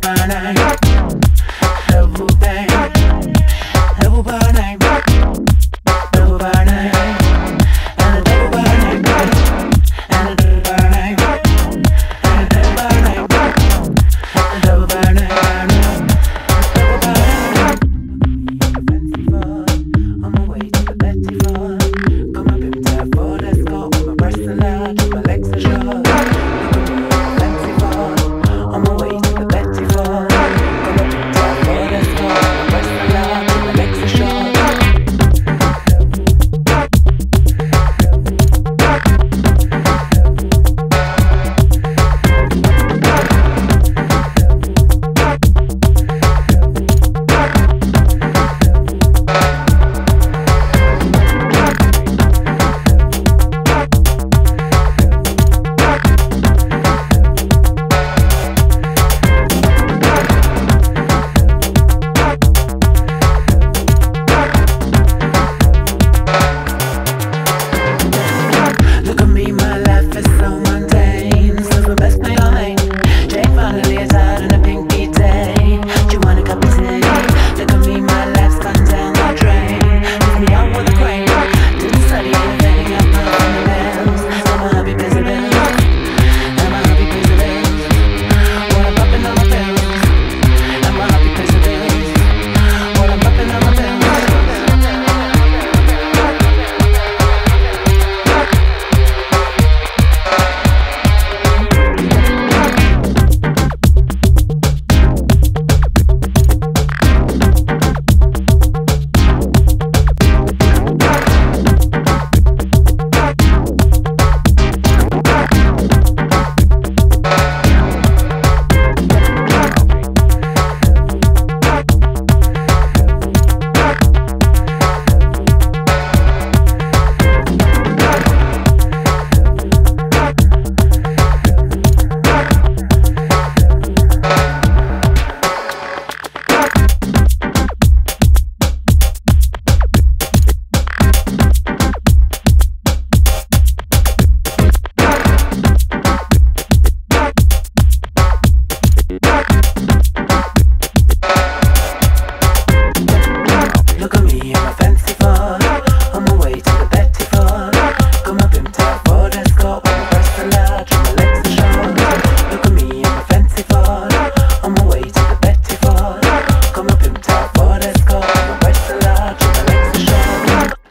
Copana.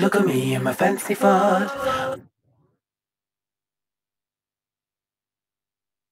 Look at me in my fancy fur.